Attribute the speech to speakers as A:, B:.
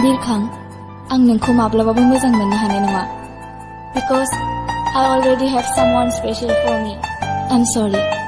A: बिरखां आं नोंखौ माब्लाबाबो मोजां मोननो हानाय नङा because I already have someone special for me. I'm sorry.